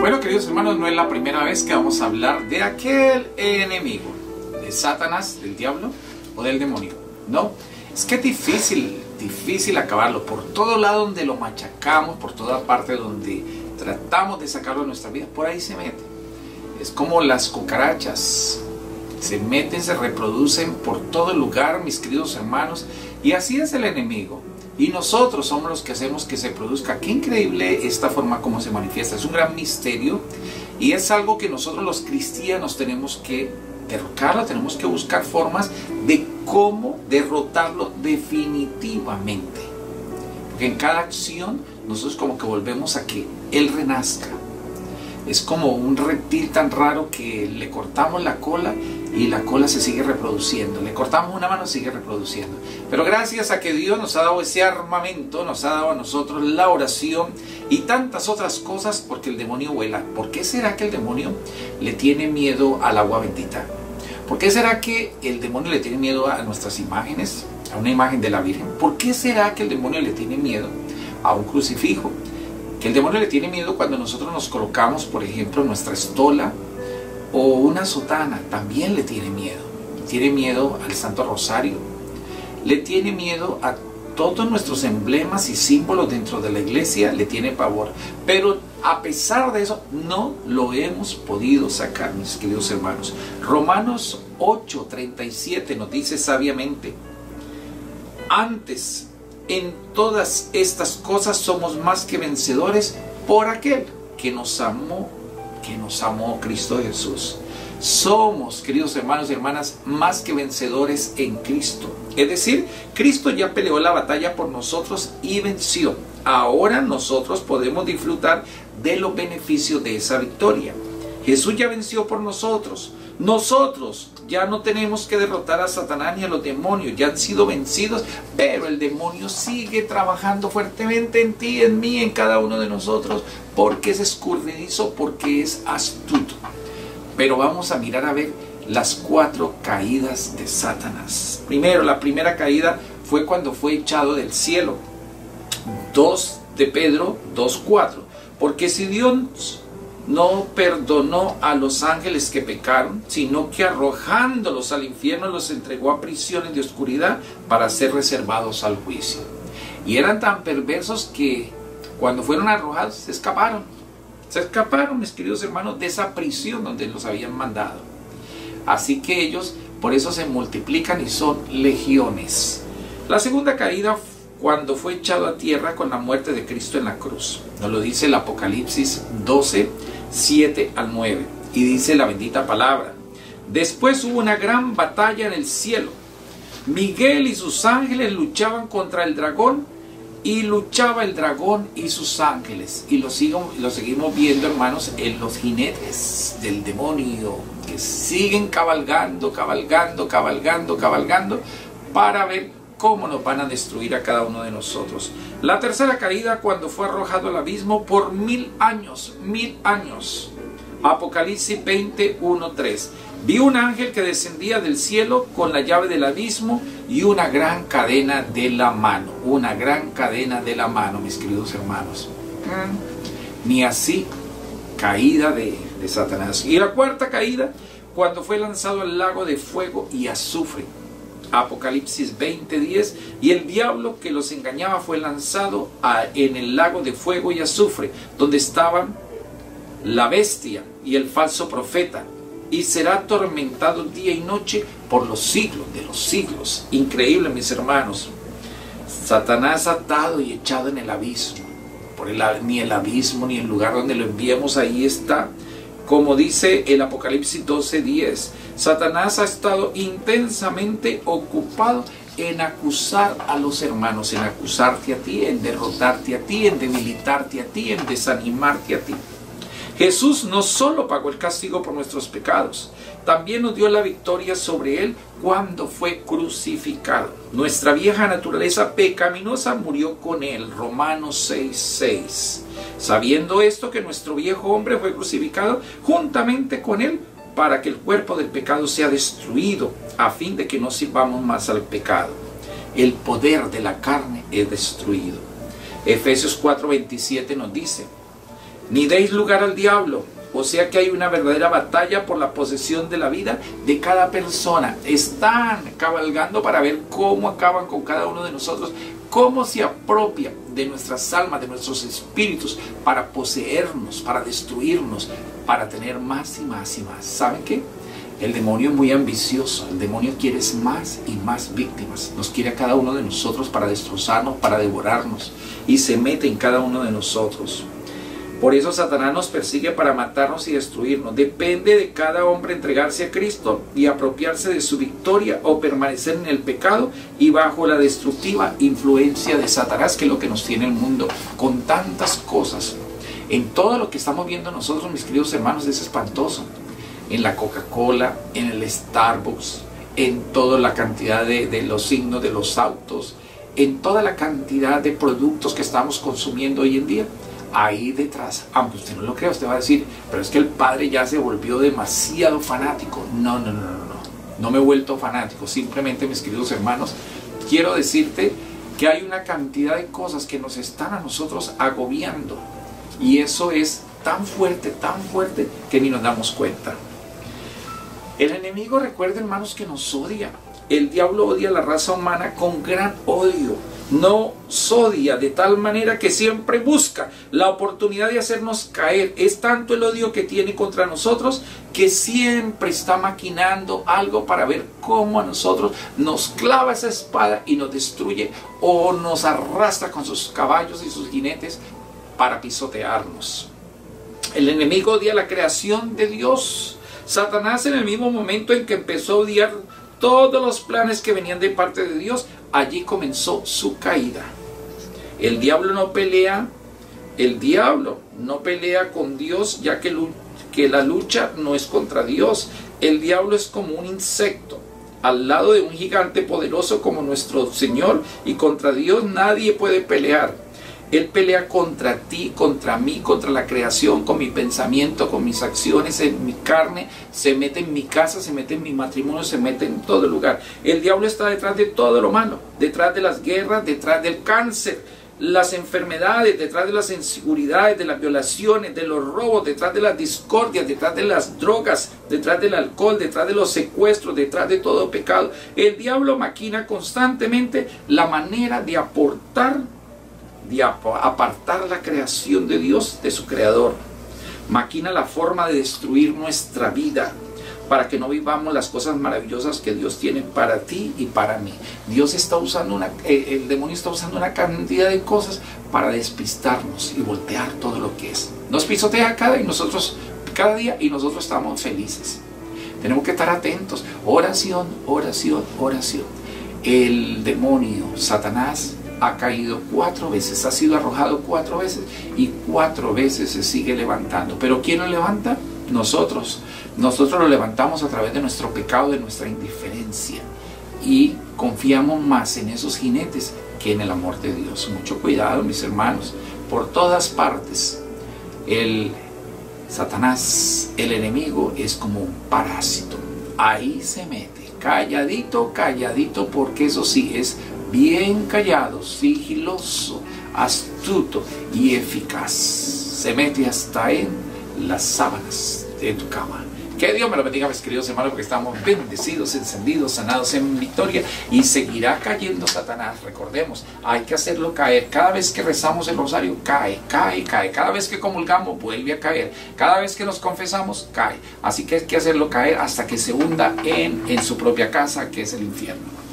Bueno, queridos hermanos, no es la primera vez que vamos a hablar de aquel enemigo, de Satanás, del diablo o del demonio. No, es que es difícil, difícil acabarlo. Por todo lado donde lo machacamos, por toda parte donde tratamos de sacarlo de nuestra vida, por ahí se mete. Es como las cucarachas. Se meten, se reproducen por todo lugar, mis queridos hermanos. Y así es el enemigo. Y nosotros somos los que hacemos que se produzca. Qué increíble esta forma como se manifiesta. Es un gran misterio y es algo que nosotros los cristianos tenemos que derrocarlo, tenemos que buscar formas de cómo derrotarlo definitivamente. Porque en cada acción nosotros como que volvemos a que Él renazca. Es como un reptil tan raro que le cortamos la cola y la cola se sigue reproduciendo. Le cortamos una mano, sigue reproduciendo. Pero gracias a que Dios nos ha dado ese armamento, nos ha dado a nosotros la oración y tantas otras cosas, porque el demonio vuela. ¿Por qué será que el demonio le tiene miedo al agua bendita? ¿Por qué será que el demonio le tiene miedo a nuestras imágenes, a una imagen de la Virgen? ¿Por qué será que el demonio le tiene miedo a un crucifijo? Que el demonio le tiene miedo cuando nosotros nos colocamos, por ejemplo, nuestra estola o una sotana, también le tiene miedo. Tiene miedo al Santo Rosario. Le tiene miedo a todos nuestros emblemas y símbolos dentro de la iglesia, le tiene pavor. Pero a pesar de eso, no lo hemos podido sacar, mis queridos hermanos. Romanos 8:37 nos dice sabiamente, antes en todas estas cosas somos más que vencedores por aquel que nos amó que nos amó Cristo Jesús. Somos, queridos hermanos y hermanas, más que vencedores en Cristo. Es decir, Cristo ya peleó la batalla por nosotros y venció. Ahora nosotros podemos disfrutar de los beneficios de esa victoria. Jesús ya venció por nosotros. Nosotros ya no tenemos que derrotar a Satanás ni a los demonios, ya han sido vencidos, pero el demonio sigue trabajando fuertemente en ti, en mí, en cada uno de nosotros, porque es escurridizo, porque es astuto. Pero vamos a mirar a ver las cuatro caídas de Satanás. Primero, la primera caída fue cuando fue echado del cielo. 2 de Pedro 2.4. Porque si Dios no perdonó a los ángeles que pecaron, sino que arrojándolos al infierno los entregó a prisiones de oscuridad para ser reservados al juicio. Y eran tan perversos que cuando fueron arrojados se escaparon. Se escaparon, mis queridos hermanos, de esa prisión donde los habían mandado. Así que ellos por eso se multiplican y son legiones. La segunda caída cuando fue echado a tierra con la muerte de Cristo en la cruz. Nos lo dice el Apocalipsis 12, 7 al 9. Y dice la bendita palabra. Después hubo una gran batalla en el cielo. Miguel y sus ángeles luchaban contra el dragón y luchaba el dragón y sus ángeles. Y lo, sigo, lo seguimos viendo, hermanos, en los jinetes del demonio, que siguen cabalgando, cabalgando, cabalgando, cabalgando, para ver cómo nos van a destruir a cada uno de nosotros. La tercera caída cuando fue arrojado al abismo por mil años, mil años. Apocalipsis 21.3. Vi un ángel que descendía del cielo con la llave del abismo y una gran cadena de la mano. Una gran cadena de la mano, mis queridos hermanos. Ni así, caída de, de Satanás. Y la cuarta caída, cuando fue lanzado al lago de fuego y azufre. Apocalipsis 20:10, y el diablo que los engañaba fue lanzado en el lago de fuego y azufre, donde estaban la bestia y el falso profeta, y será atormentado día y noche por los siglos de los siglos. Increíble, mis hermanos. Satanás atado y echado en el abismo. Ni el abismo ni el lugar donde lo enviamos, ahí está. Como dice el Apocalipsis 12:10, Satanás ha estado intensamente ocupado en acusar a los hermanos, en acusarte a ti, en derrotarte a ti, en debilitarte a ti, en desanimarte a ti. Jesús no solo pagó el castigo por nuestros pecados, también nos dio la victoria sobre él cuando fue crucificado. Nuestra vieja naturaleza pecaminosa murió con él. Romanos 6:6. Sabiendo esto que nuestro viejo hombre fue crucificado juntamente con él para que el cuerpo del pecado sea destruido, a fin de que no sirvamos más al pecado. El poder de la carne es destruido. Efesios 4:27 nos dice, ni deis lugar al diablo. O sea que hay una verdadera batalla por la posesión de la vida de cada persona. Están cabalgando para ver cómo acaban con cada uno de nosotros, cómo se apropia de nuestras almas, de nuestros espíritus, para poseernos, para destruirnos, para tener más y más y más. ¿Saben qué? El demonio es muy ambicioso, el demonio quiere más y más víctimas, nos quiere a cada uno de nosotros para destrozarnos, para devorarnos, y se mete en cada uno de nosotros. Por eso Satanás nos persigue para matarnos y destruirnos. Depende de cada hombre entregarse a Cristo y apropiarse de su victoria o permanecer en el pecado y bajo la destructiva influencia de Satanás, que es lo que nos tiene el mundo, con tantas cosas. En todo lo que estamos viendo nosotros, mis queridos hermanos, es espantoso. En la Coca-Cola, en el Starbucks, en toda la cantidad de, los signos de los autos, en toda la cantidad de productos que estamos consumiendo hoy en día ahí detrás, aunque usted no lo crea, usted va a decir, pero es que el padre ya se volvió demasiado fanático. No, no, no, no, no. No me he vuelto fanático. Simplemente, mis queridos hermanos, quiero decirte que hay una cantidad de cosas que nos están a nosotros agobiando. Y eso es tan fuerte, tan fuerte, que ni nos damos cuenta. El enemigo, recuerden hermanos, que nos odia. El diablo odia a la raza humana con gran odio no odia de tal manera que siempre busca la oportunidad de hacernos caer. Es tanto el odio que tiene contra nosotros que siempre está maquinando algo para ver cómo a nosotros nos clava esa espada y nos destruye o nos arrastra con sus caballos y sus jinetes para pisotearnos. El enemigo odia la creación de Dios. Satanás en el mismo momento en que empezó a odiar todos los planes que venían de parte de Dios, allí comenzó su caída. El diablo no pelea, el diablo no pelea con Dios, ya que, que la lucha no es contra Dios. El diablo es como un insecto al lado de un gigante poderoso como nuestro Señor y contra Dios nadie puede pelear. Él pelea contra ti, contra mí, contra la creación, con mi pensamiento, con mis acciones, en mi carne, se mete en mi casa, se mete en mi matrimonio, se mete en todo lugar. El diablo está detrás de todo lo malo, detrás de las guerras, detrás del cáncer, las enfermedades, detrás de las inseguridades, de las violaciones, de los robos, detrás de las discordias, detrás de las drogas, detrás del alcohol, detrás de los secuestros, detrás de todo pecado. El diablo maquina constantemente la manera de aportar apartar la creación de Dios de su creador. Maquina la forma de destruir nuestra vida para que no vivamos las cosas maravillosas que Dios tiene para ti y para mí. Dios está usando una, el demonio está usando una cantidad de cosas para despistarnos y voltear todo lo que es. Nos pisotea cada y nosotros cada día y nosotros estamos felices. Tenemos que estar atentos. Oración, oración, oración. El demonio, Satanás, ha caído cuatro veces, ha sido arrojado cuatro veces y cuatro veces se sigue levantando. Pero ¿quién lo levanta? Nosotros. Nosotros lo levantamos a través de nuestro pecado, de nuestra indiferencia. Y confiamos más en esos jinetes que en el amor de Dios. Mucho cuidado, mis hermanos. Por todas partes, el Satanás, el enemigo, es como un parásito. Ahí se mete, calladito, calladito, porque eso sí es bien callado, sigiloso, astuto y eficaz. Se mete hasta en las sábanas de tu cama. Que Dios me lo bendiga, mis queridos hermanos, porque estamos bendecidos, encendidos, sanados en victoria y seguirá cayendo Satanás. Recordemos, hay que hacerlo caer. Cada vez que rezamos el rosario, cae, cae, cae. Cada vez que comulgamos, vuelve a caer. Cada vez que nos confesamos, cae. Así que hay que hacerlo caer hasta que se hunda en, en su propia casa, que es el infierno.